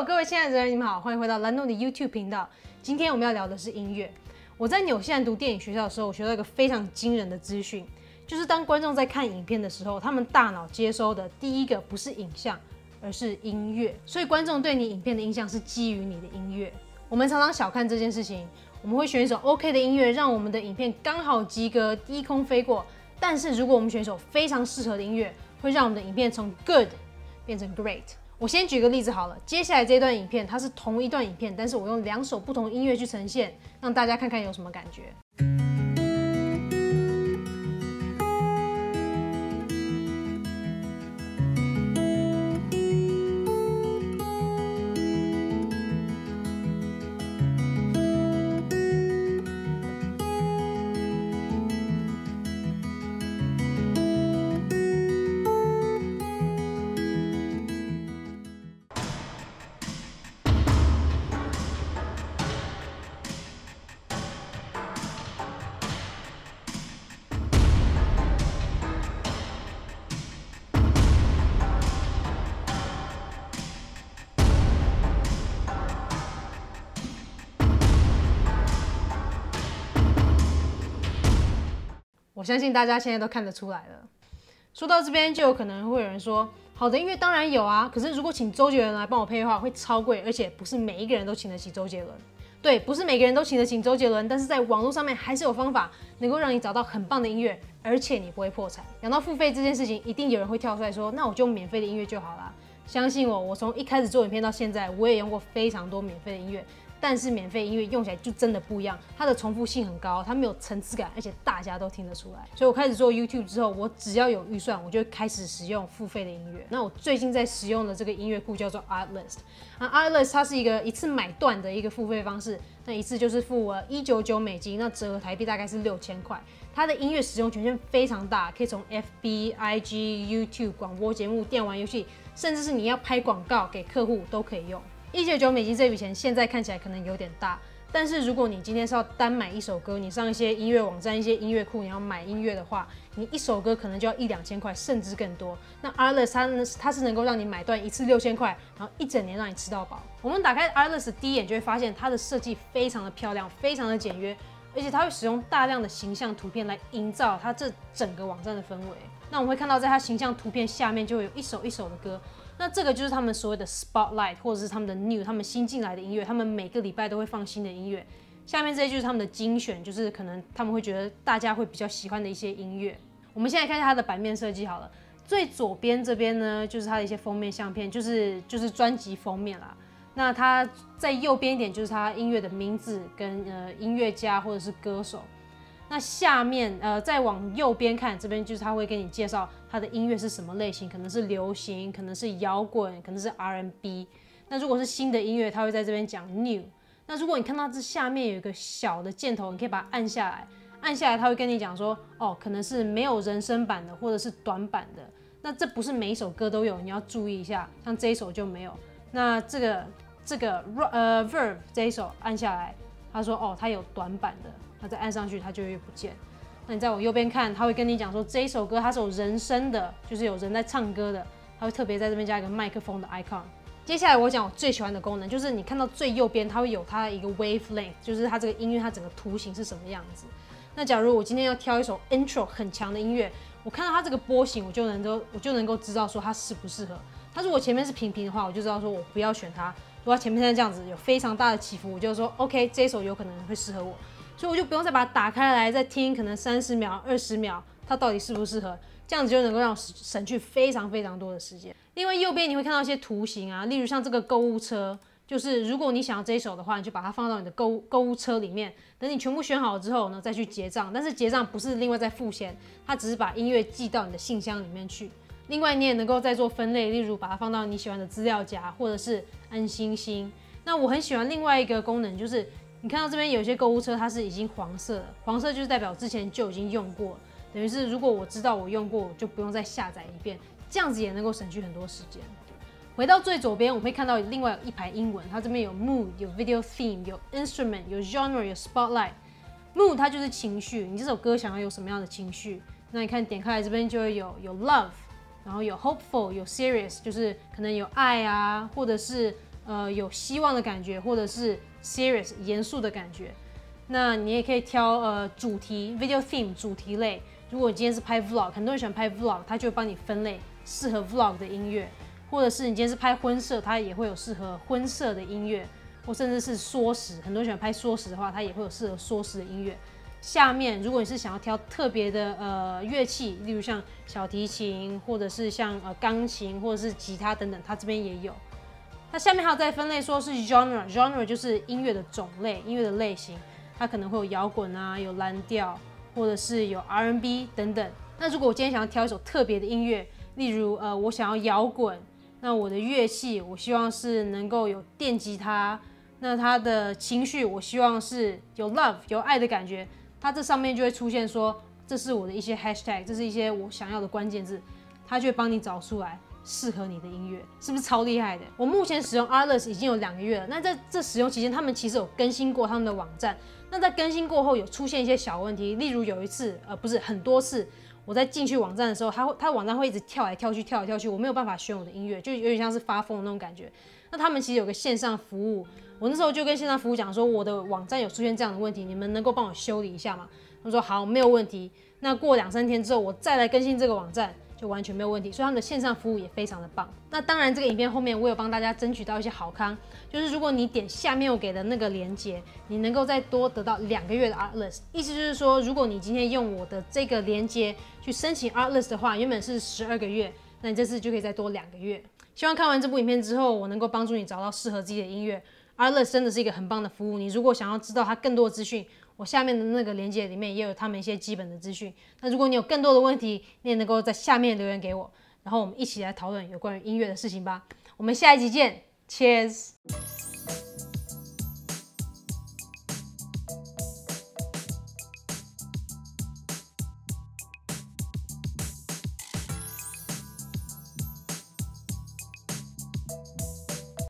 各位亲爱的人，你们好，欢迎回到兰诺的 YouTube 频道。今天我们要聊的是音乐。我在纽西兰读电影学校的时候，我学到一个非常惊人的资讯，就是当观众在看影片的时候，他们大脑接收的第一个不是影像，而是音乐。所以观众对你影片的印象是基于你的音乐。我们常常小看这件事情，我们会选一首 OK 的音乐，让我们的影片刚好及格，低空飞过。但是如果我们选一首非常适合的音乐，会让我们的影片从 good 变成 great。我先举个例子好了，接下来这段影片它是同一段影片，但是我用两首不同音乐去呈现，让大家看看有什么感觉。我相信大家现在都看得出来了。说到这边，就有可能会有人说：“好的音乐当然有啊，可是如果请周杰伦来帮我配的话，会超贵，而且不是每一个人都请得起周杰伦。”对，不是每个人都请得起周杰伦，但是在网络上面还是有方法能够让你找到很棒的音乐，而且你不会破产。讲到付费这件事情，一定有人会跳出来说：“那我就免费的音乐就好了。”相信我，我从一开始做影片到现在，我也用过非常多免费的音乐。但是免费音乐用起来就真的不一样，它的重复性很高，它没有层次感，而且大家都听得出来。所以我开始做 YouTube 之后，我只要有预算，我就开始使用付费的音乐。那我最近在使用的这个音乐库叫做 Artlist，那 Artlist 它是一个一次买断的一个付费方式，那一次就是付我一九九美金，那折合台币大概是六千块。它的音乐使用权限非常大，可以从 FB、IG、YouTube 广播节目、电玩游戏，甚至是你要拍广告给客户都可以用。一九九美金这笔钱现在看起来可能有点大，但是如果你今天是要单买一首歌，你上一些音乐网站、一些音乐库，你要买音乐的话，你一首歌可能就要一两千块，甚至更多。那 Arles 它呢，它是能够让你买断一次六千块，然后一整年让你吃到饱。我们打开 Arles 第一眼就会发现它的设计非常的漂亮，非常的简约，而且它会使用大量的形象图片来营造它这整个网站的氛围。那我们会看到，在它形象图片下面就会有一首一首的歌。那这个就是他们所谓的 spotlight，或者是他们的 new，他们新进来的音乐，他们每个礼拜都会放新的音乐。下面这些就是他们的精选，就是可能他们会觉得大家会比较喜欢的一些音乐。我们现在看一下它的版面设计好了，最左边这边呢，就是它的一些封面相片，就是就是专辑封面啦。那它在右边一点，就是它音乐的名字跟呃音乐家或者是歌手。那下面，呃，再往右边看，这边就是他会给你介绍他的音乐是什么类型，可能是流行，可能是摇滚，可能是 R&B。那如果是新的音乐，他会在这边讲 New。那如果你看到这下面有一个小的箭头，你可以把它按下来，按下来他会跟你讲说，哦，可能是没有人声版的，或者是短版的。那这不是每一首歌都有，你要注意一下，像这一首就没有。那这个这个呃 Verb 这一首按下来，他说，哦，它有短版的。那再按上去，它就会不见。那你再往右边看，他会跟你讲说，这一首歌它是有人声的，就是有人在唱歌的，他会特别在这边加一个麦克风的 icon。接下来我讲我最喜欢的功能，就是你看到最右边，它会有它的一个 wave length，就是它这个音乐它整个图形是什么样子。那假如我今天要挑一首 intro 很强的音乐，我看到它这个波形，我就能够我就能够知道说它适不适合。它如果前面是平平的话，我就知道说我不要选它；如果它前面在这样子有非常大的起伏，我就说 OK，这一首有可能会适合我。所以我就不用再把它打开来再听，可能三十秒、二十秒，它到底适不适合？这样子就能够让我省去非常非常多的时间。另外右边你会看到一些图形啊，例如像这个购物车，就是如果你想要这一首的话，你就把它放到你的购购物车里面，等你全部选好之后呢，再去结账。但是结账不是另外再付钱，它只是把音乐寄到你的信箱里面去。另外你也能够再做分类，例如把它放到你喜欢的资料夹，或者是按星星。那我很喜欢另外一个功能，就是。你看到这边有些购物车，它是已经黄色的，黄色就是代表之前就已经用过，等于是如果我知道我用过，我就不用再下载一遍，这样子也能够省去很多时间。回到最左边，我会看到另外一排英文，它这边有 mood，有 video theme，有 instrument，有 genre，有 spotlight。mood 它就是情绪，你这首歌想要有什么样的情绪？那你看点开来这边就会有有 love，然后有 hopeful，有 serious，就是可能有爱啊，或者是。呃有希望的感觉，或者是 serious 严肃的感觉。那你也可以挑呃主题 video theme 主题类。如果你今天是拍 vlog，很多人喜欢拍 vlog，它就会帮你分类适合 vlog 的音乐，或者是你今天是拍婚摄，它也会有适合婚摄的音乐，或甚至是缩时，很多人喜欢拍缩时的话，它也会有适合缩时的音乐。下面如果你是想要挑特别的呃乐器，例如像小提琴，或者是像呃钢琴，或者是吉他等等，它这边也有。那下面还有再分类，说是 genre，genre 就是音乐的种类，音乐的类型，它可能会有摇滚啊，有蓝调，或者是有 R&B 等等。那如果我今天想要挑一首特别的音乐，例如呃我想要摇滚，那我的乐器我希望是能够有电吉他，那它的情绪我希望是有 love 有爱的感觉。它这上面就会出现说，这是我的一些 hashtag，这是一些我想要的关键字，它就会帮你找出来适合你的音乐，是不是超厉害的？我目前使用 arlis 已经有两个月了，那在这使用期间，他们其实有更新过他们的网站，那在更新过后有出现一些小问题，例如有一次，呃，不是很多次，我在进去网站的时候，它会它网站会一直跳来跳去，跳来跳去，我没有办法选我的音乐，就有点像是发疯的那种感觉。那他们其实有个线上服务。我那时候就跟线上服务讲说，我的网站有出现这样的问题，你们能够帮我修理一下吗？他们说好，没有问题。那过两三天之后，我再来更新这个网站，就完全没有问题。所以他们的线上服务也非常的棒。那当然，这个影片后面我有帮大家争取到一些好康，就是如果你点下面我给的那个链接，你能够再多得到两个月的 Artlist。意思就是说，如果你今天用我的这个链接去申请 Artlist 的话，原本是十二个月，那你这次就可以再多两个月。希望看完这部影片之后，我能够帮助你找到适合自己的音乐。阿乐真的是一个很棒的服务。你如果想要知道他更多资讯，我下面的那个链接里面也有他们一些基本的资讯。那如果你有更多的问题，你也能够在下面留言给我，然后我们一起来讨论有关于音乐的事情吧。我们下一集见，Cheers。